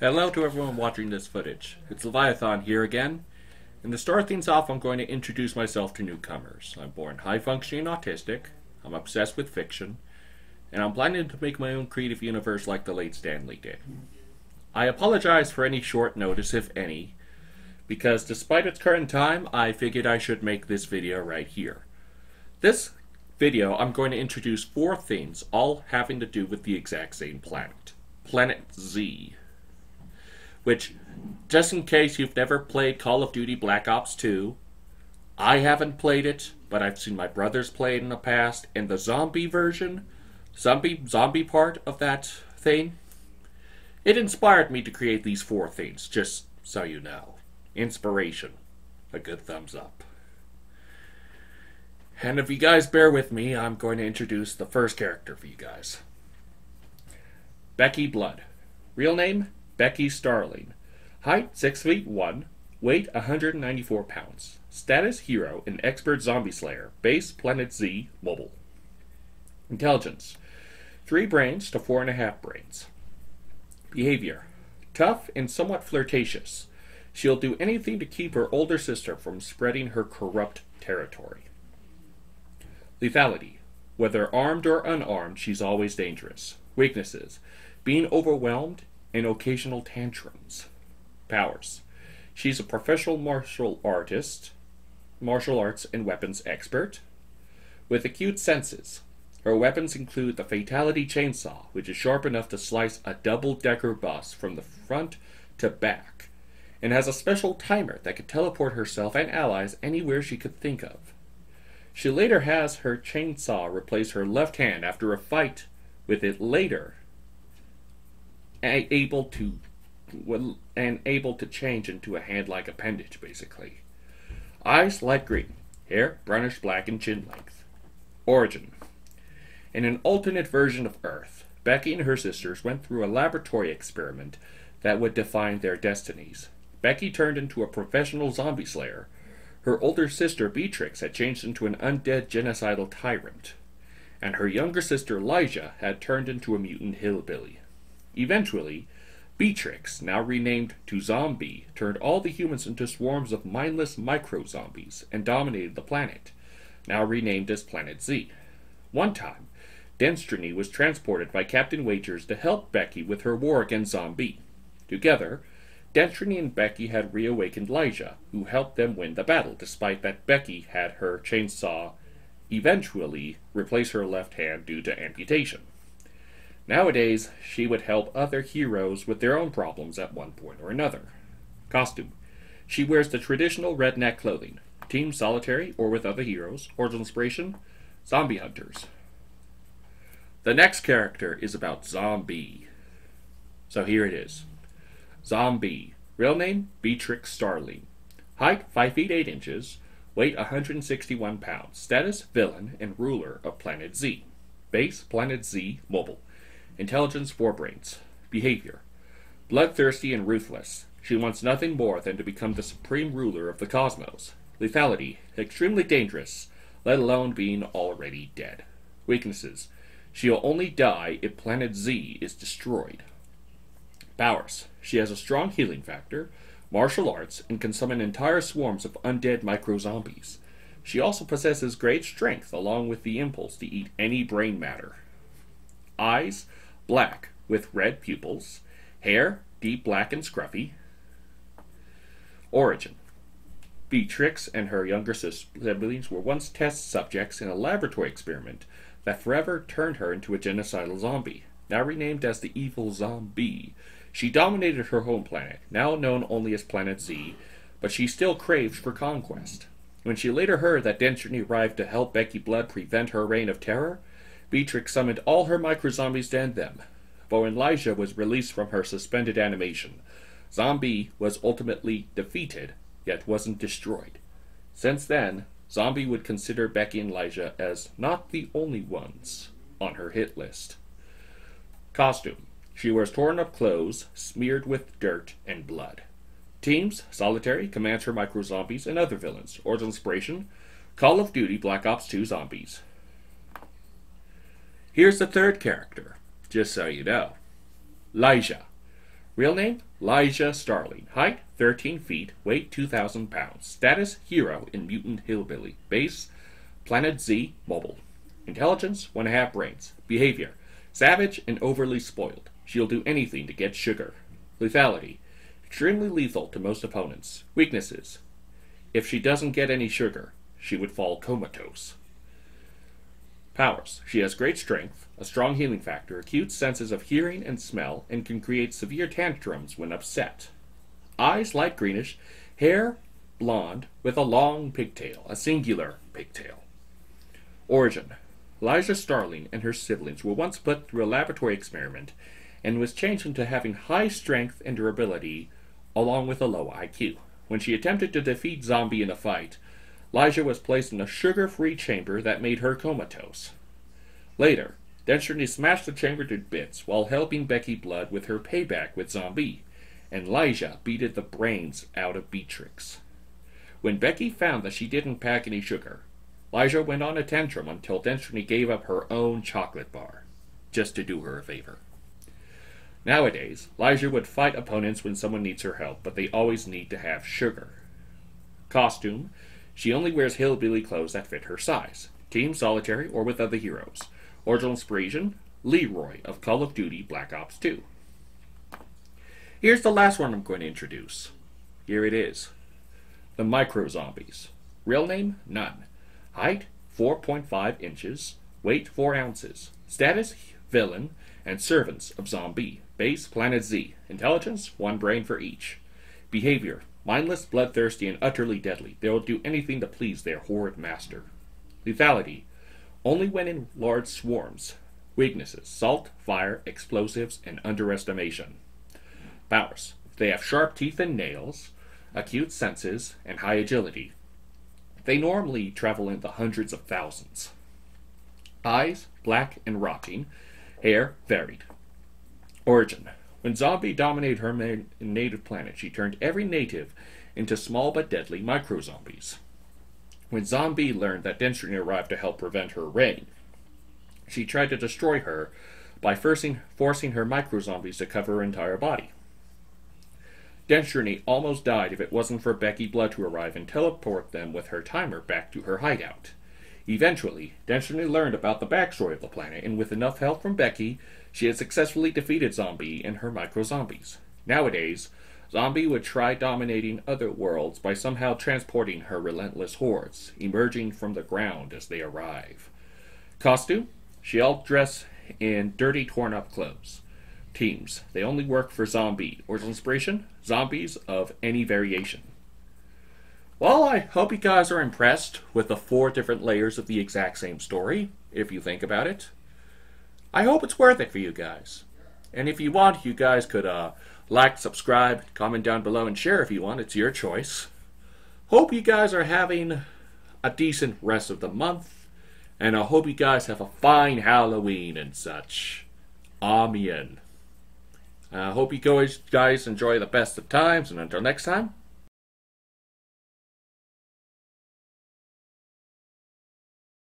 Hello to everyone watching this footage. It's Leviathan here again. And to start things off, I'm going to introduce myself to newcomers. I'm born high functioning autistic, I'm obsessed with fiction, and I'm planning to make my own creative universe like the late Stan Lee did. I apologize for any short notice, if any, because despite its current time, I figured I should make this video right here. This video, I'm going to introduce four things, all having to do with the exact same planet. Planet Z which, just in case you've never played Call of Duty Black Ops 2, I haven't played it, but I've seen my brothers play it in the past, and the zombie version, zombie zombie part of that thing, it inspired me to create these four things, just so you know. Inspiration. A good thumbs up. And if you guys bear with me, I'm going to introduce the first character for you guys. Becky Blood. Real name? Becky Starling. Height 6 feet 1, weight 194 pounds. Status Hero and Expert Zombie Slayer. Base Planet Z, mobile. Intelligence 3 brains to 4.5 brains. Behavior Tough and somewhat flirtatious. She'll do anything to keep her older sister from spreading her corrupt territory. Lethality. Whether armed or unarmed, she's always dangerous. Weaknesses. Being overwhelmed and occasional tantrums. Powers. She's a professional martial artist, martial arts and weapons expert, with acute senses. Her weapons include the Fatality Chainsaw, which is sharp enough to slice a double decker bus from the front to back, and has a special timer that can teleport herself and allies anywhere she could think of. She later has her chainsaw replace her left hand after a fight with it later able to and able to change into a hand-like appendage, basically. Eyes light green, hair brownish black and chin length. Origin. In an alternate version of Earth, Becky and her sisters went through a laboratory experiment that would define their destinies. Becky turned into a professional zombie slayer. Her older sister Beatrix had changed into an undead genocidal tyrant. And her younger sister Lyja had turned into a mutant hillbilly. Eventually, Beatrix, now renamed to Zomm-B, turned all the humans into swarms of mindless micro-zombies and dominated the planet, now renamed as Planet Z. One time, Destiny was transported by Captain Wagers to help Becky with her war against Zomm-B. Together, Destiny and Becky had reawakened Lyja, who helped them win the battle, despite that Becky had her chainsaw eventually replace her left hand due to amputation. Nowadays, she would help other heroes with their own problems at one point or another. Costume. She wears the traditional redneck clothing. Team solitary or with other heroes. Origin inspiration. Zombie hunters. The next character is about Zomm-B. So here it is. Zomm-B. Real name Beatrix Starling. Height 5 feet 8 inches. Weight 161 pounds. Status Villain and ruler of Planet Z. Base Planet Z Mobile. Intelligence, four brains. Behavior. Bloodthirsty and ruthless. She wants nothing more than to become the supreme ruler of the cosmos. Lethality. Extremely dangerous, let alone being already dead. Weaknesses. She'll only die if Planet Z is destroyed. Powers. She has a strong healing factor, martial arts, and can summon entire swarms of undead micro-zombies. She also possesses great strength along with the impulse to eat any brain matter. Eyes black with red pupils, hair deep black and scruffy. Origin Beatrix and her younger siblings were once test subjects in a laboratory experiment that forever turned her into a genocidal zombie. Now renamed as the Evil Zombie, she dominated her home planet, now known only as Planet Z, but she still craved for conquest. When she later heard that Destiny arrived to help Becky Blood prevent her reign of terror, Beatrix summoned all her micro-zombies to end them. But when was released from her suspended animation, Zomm-B was ultimately defeated, yet wasn't destroyed. Since then, Zomm-B would consider Becky and Lyja as not the only ones on her hit list. Costume. She wears torn up clothes, smeared with dirt and blood. Teams, Solitary, commands her micro-zombies, and other villains. Origin Inspiration, Call of Duty Black Ops 2 Zombies. Here's the third character, just so you know. Lyja. Real name? Lyja Starling. Height 13 feet. Weight 2,000 pounds. Status Hero in Mutant Hillbilly. Base Planet Z Mobile. Intelligence 1.5 brains. Behavior Savage and overly spoiled. She'll do anything to get sugar. Lethality Extremely lethal to most opponents. Weaknesses If she doesn't get any sugar, she would fall comatose. Powers She has great strength, a strong healing factor, acute senses of hearing and smell, and can create severe tantrums when upset. Eyes light greenish, hair blonde with a long pigtail, a singular pigtail. Origin Lyja Starling and her siblings were once put through a laboratory experiment and was changed into having high strength and durability along with a low IQ. When she attempted to defeat Zomm-B in a fight, Lyja was placed in a sugar free chamber that made her comatose. Later, Destiny smashed the chamber to bits while helping Becky Blood with her payback with Zomm-B, and Lyja beated the brains out of Beatrix. When Becky found that she didn't pack any sugar, Lyja went on a tantrum until Destiny gave up her own chocolate bar, just to do her a favor. Nowadays, Lyja would fight opponents when someone needs her help, but they always need to have sugar. Costume She only wears hillbilly clothes that fit her size. Team solitary or with other heroes. Original inspiration Leroy of Call of Duty Black Ops 2. Here's the last one I'm going to introduce. Here it is The Micro Zombies. Real name None. Height 4.5 inches. Weight 4 ounces. Status Villain and Servants of Zomm-B. Base Planet Z. Intelligence 1 brain for each. Behavior Mindless, bloodthirsty, and utterly deadly. They will do anything to please their horrid master. Lethality only when in large swarms. Weaknesses salt, fire, explosives, and underestimation. Powers they have sharp teeth and nails, acute senses, and high agility. They normally travel in the hundreds of thousands. Eyes black and rotting, hair varied. Origin when Zomm-B dominated her native planet, she turned every native into small but deadly micro zombies. When Zomm-B learned that Destiny arrived to help prevent her reign, she tried to destroy her by forcing, forcing her micro-zombies to cover her entire body. Destiny almost died if it wasn't for Becky Blood to arrive and teleport them with her timer back to her hideout. Eventually, Destiny learned about the backstory of the planet, and with enough help from Becky, she had successfully defeated Zomm-B and her micro-zombies. Nowadays, Zomm-B would try dominating other worlds by somehow transporting her relentless hordes, emerging from the ground as they arrive. Costume? She all dress in dirty, torn up clothes. Teams. They only work for Zomm-B. Original inspiration? Zombies of any variation. Well, I hope you guys are impressed with the four different layers of the exact same story, if you think about it. I hope it's worth it for you guys. And if you want, you guys could uh, like, subscribe, comment down below, and share if you want. It's your choice. Hope you guys are having a decent rest of the month. And I hope you guys have a fine Halloween and such. Amen. I hope you guys enjoy the best of times. And until next time,